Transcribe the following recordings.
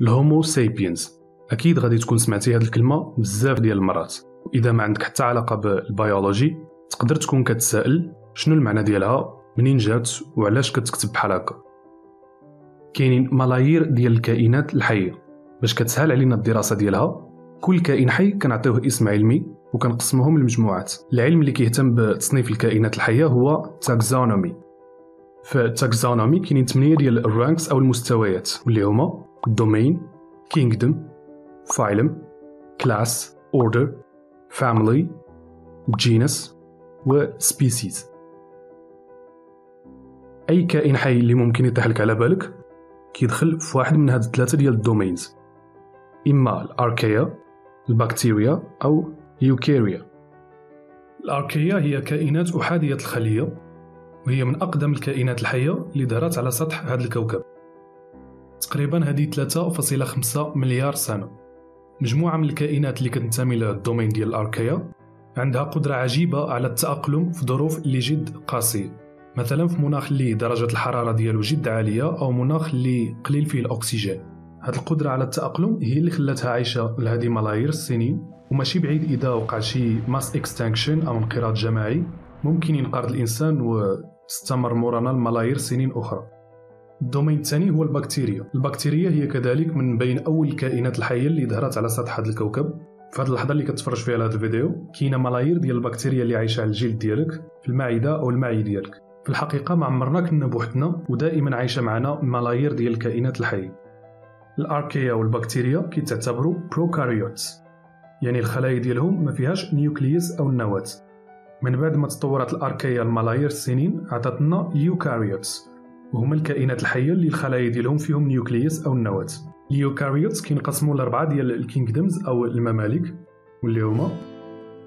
ال Homo sapiens أكيد غادي تكون سمعتي هذه الكلمة بزاف ديال المرات. واذا ما عندك حتى علاقة بالبيولوجي تقدر تكون كتسائل شنو المعنى ديالها منين جات وعلاش كتكتب بحال هكا. كاينين ملايير ديال الكائنات الحية. باش كتسهل علينا الدراسة ديالها كل كائن حي كنعطيوه اسم علمي وكنقسموهم لمجموعات. العلم اللي كيهتم بتصنيف الكائنات الحية هو taxonomy في كاينين ثمانية ديال ال ranks أو المستويات واللي هما domain kingdom phylum class order family genus و species أي كائن حي اللي ممكن يطيح لك على بالك؟ كيدخل في واحد من هاد الثلاثة ديال ال domains إما ال Archaea البكتيريا أو ال Eukarya ال Archaea هي كائنات أحادية الخلية وهي من أقدم الكائنات الحية اللي ظهرت على سطح هذا الكوكب. تقريبا هذه 3.5 مليار سنة. مجموعة من الكائنات اللي كتنتمي لل domain ديال ال Archaea عندها قدرة عجيبة على التأقلم في ظروف اللي جد قاسية. مثلا في مناخ اللي درجة الحرارة ديالو جد عالية أو مناخ اللي قليل فيه الأكسجين. هاد القدرة على التأقلم هي اللي خلاتها عايشة لهذه ملايير السنين وماشي بعيد إذا وقع شي mass extinction أو انقراض جماعي. ممكن ينقرض الإنسان واستمر مورانا لملايير سنين أخرى. ال domain الثاني هو البكتيريا. البكتيريا هي كذلك من بين أول الكائنات الحية اللي ظهرت على سطح هذا الكوكب. في هذه اللحظة اللي كتفرج فيها هذا الفيديو كاينة ملايير ديال البكتيريا اللي عايشة على الجلد ديالك في المعدة أو المعي ديالك. في الحقيقة ما عمرنا كنا بوحدنا ودائما عايشة معنا ملايير ديال الكائنات الحية. ال Archaea والبكتيريا كيتعتبروا prokaryotes يعني الخلايا ديالهم ما فيهاش nucleus أو النواه من بعد ما تطورت ال Archaea الملايير السنين عطاتنا eukaryotes. وهما الكائنات الحية اللي الخلايا ديالهم فيهم nucleus أو النواه ال eukaryotes كينقسموا لأربعة ديال ال kingdoms أو الممالك واللي هما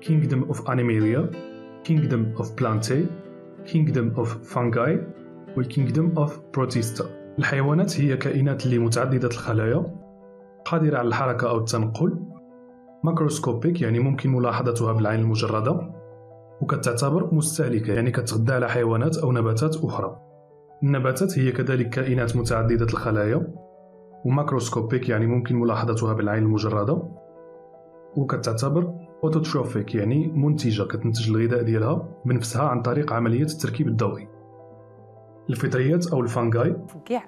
kingdom of Animalia kingdom of Plantae kingdom of Fungi وال kingdom of Protista الحيوانات هي كائنات اللي متعددة الخلايا قادرة على الحركة أو التنقل macroscopic يعني ممكن ملاحظتها بالعين المجردة وكتعتبر مستهلكة يعني كتغذى على حيوانات أو نباتات أخرى. النباتات هي كذلك كائنات متعددة الخلايا و macroscopic يعني ممكن ملاحظتها بالعين المجردة وكتعتبر autotrophic يعني منتجة كتنتج الغذاء ديالها بنفسها عن طريق عملية التركيب الضوئي. الفطريات أو ال Fungi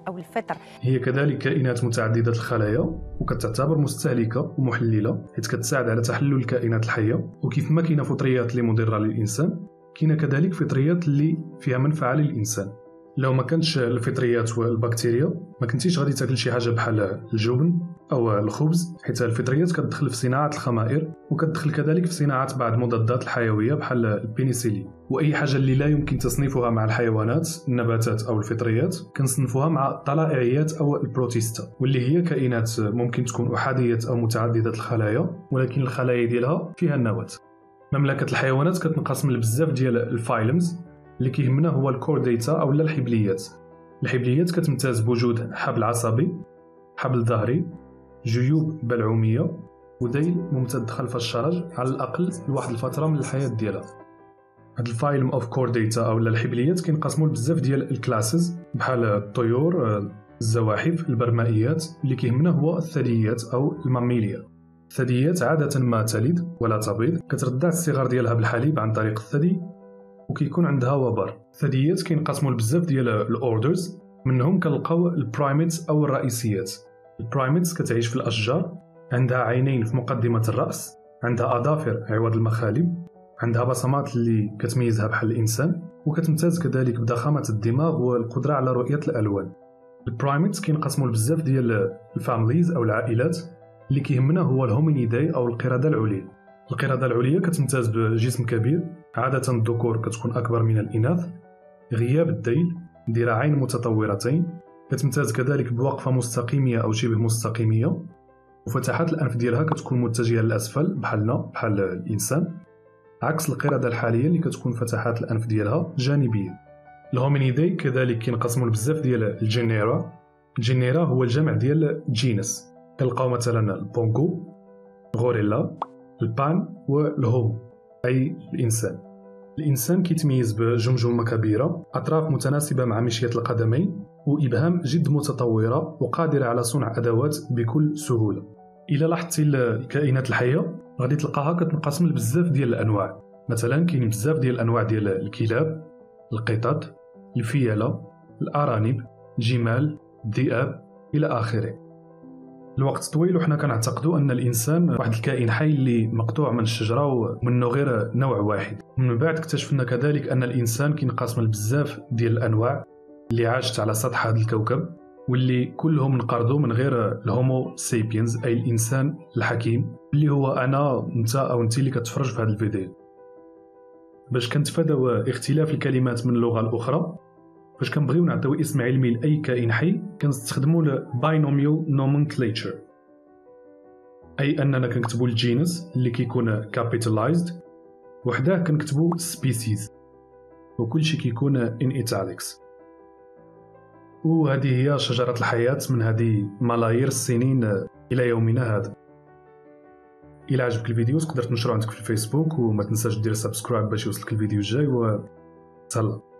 أو الفطر. هي كذلك كائنات متعددة الخلايا وكتعتبر مستهلكة ومحللة حيث كتساعد على تحلل الكائنات الحية وكيف ما كاينة فطريات اللي مضرة للإنسان كاينة كذلك فطريات اللي فيها منفعة للإنسان. لو ما كانتش الفطريات والبكتيريا ما كنتيش غادي تاكل شي حاجة بحال الجبن أو الخبز حيت الفطريات كتدخل في صناعة الخمائر وكتدخل كذلك في صناعة بعض المضادات الحيوية بحال البينيسيلين وأي حاجة اللي لا يمكن تصنيفها مع الحيوانات النباتات أو الفطريات كنصنفوها مع الطلائعيات أو ال Protista واللي هي كائنات ممكن تكون أحادية أو متعددة الخلايا ولكن الخلايا ديالها فيها النواة. مملكة الحيوانات كتنقسم لبزاف ديال ال phylums اللي كيهمنا هو ال Chordata أو الحبليات. الحبليات كتمتاز بوجود حبل عصبي حبل ظهري جيوب بلعوميه وديل ممتد خلف الشرج على الأقل لواحد الفترة من الحياة ديالها. هاد ال phylum of Chordata أو الحبليات كينقسموا لبزاف ديال ال classes بحال الطيور الزواحف البرمائيات. اللي كيهمنا هو الثدييات أو ال Mammalia. الثدييات عادة ما تلد ولا تبيض كترضع الصغار ديالها بالحليب عن طريق الثدي. وكيكون عندها وبر. الثدييات كينقسموا لبزاف ديال ال orders منهم كنلقاو ال Primates أو الرئيسيات. ال Primates كتعيش في الأشجار عندها عينين في مقدمة الرأس عندها أظافر عوض المخالب عندها بصمات اللي كتميزها بحال الإنسان وكتمتاز كذلك بضخامة الدماغ والقدرة على رؤية الألوان. ال Primates كينقسموا لبزاف ديال ال families أو العائلات اللي كيهمنا هو ال Hominidae أو القردة العليا. القردة العليا كتمتاز بجسم كبير عادة الذكور كتكون أكبر من الإناث غياب الذيل ذراعين متطورتين كتمتاز كذلك بوقفة مستقيمية أو شبه مستقيمية وفتحات الأنف ديالها كتكون متجهة للأسفل بحالنا بحال الإنسان عكس القردة الحالية اللي كتكون فتحات الأنف ديالها جانبية. ال Hominidae كذلك كينقسموا لبزاف ديال ال genera. ال genera هو الجمع ديال genus كنلقاو مثلا ال Pongo Gorilla ال Pan وال Homo. أي الإنسان. الإنسان كيتميز بجمجمة كبيرة أطراف متناسبة مع مشية القدمين وإبهام جد متطورة وقادرة على صنع أدوات بكل سهولة. إلا لاحظتي الكائنات الحية غادي تلقاها كتنقسم لبزاف ديال الأنواع. مثلا كاين بزاف ديال الأنواع ديال الكلاب القطط الفيلة الأرانب الجمال الذئاب إلى آخره. الوقت طويل وحنا كنعتقدوا أن الإنسان واحد الكائن حي اللي مقطوع من الشجرة ومنه غير نوع واحد. من بعد اكتشفنا كذلك أن الإنسان كينقسم لبزاف ديال الأنواع اللي عاشت على سطح هذا الكوكب واللي كلهم انقرضوا من غير الهومو سيبينز أي الإنسان الحكيم اللي هو أنا أنت أو انت اللي كتفرج في هذا الفيديو. باش كنتفاداو اختلاف الكلمات من اللغة الاخرى فاش كنبغيو نعطيو اسم علمي لأي كائن حي كنستخدموا ال binomial nomenclature أي أننا كنكتبوا ال genus اللي كيكون capitalized وحداه كنكتبوا species وكلشي كيكون in italics وهذه هي شجرة الحياة من هذه ملايير السنين إلى يومنا هذا. إلى عجبك الفيديو تقدر تنشره عندك في الفيسبوك وما تنساش دير subscribe باش يوصلك الفيديو الجاي و تهلا